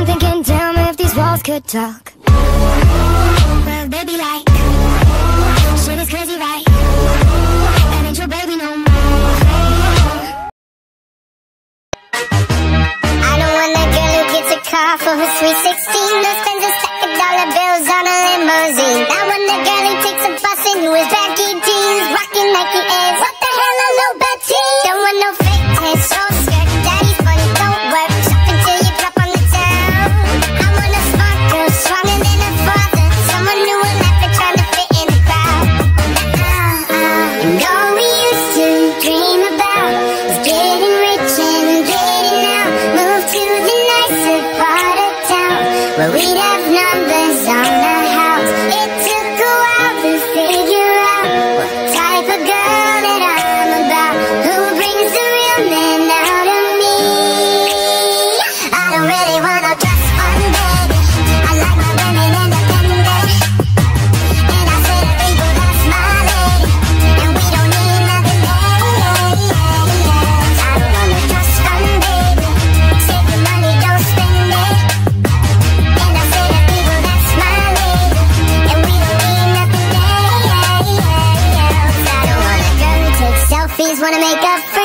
I'm thinking, damn, if these walls could talk Well, be like Shit is crazy, right? That ain't your baby no more I don't want that girl who gets a car for her 316 Marina. just wanna make a friend.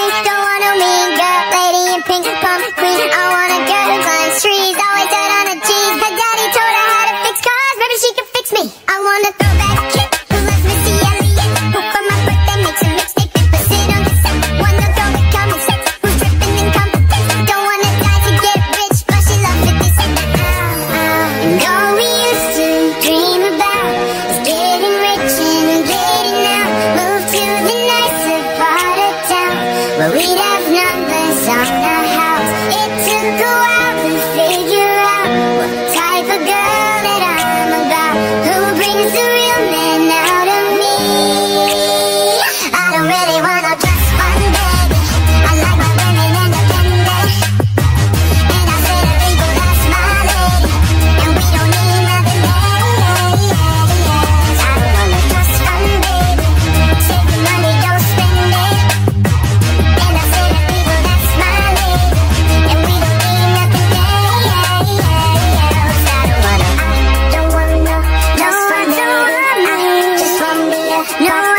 你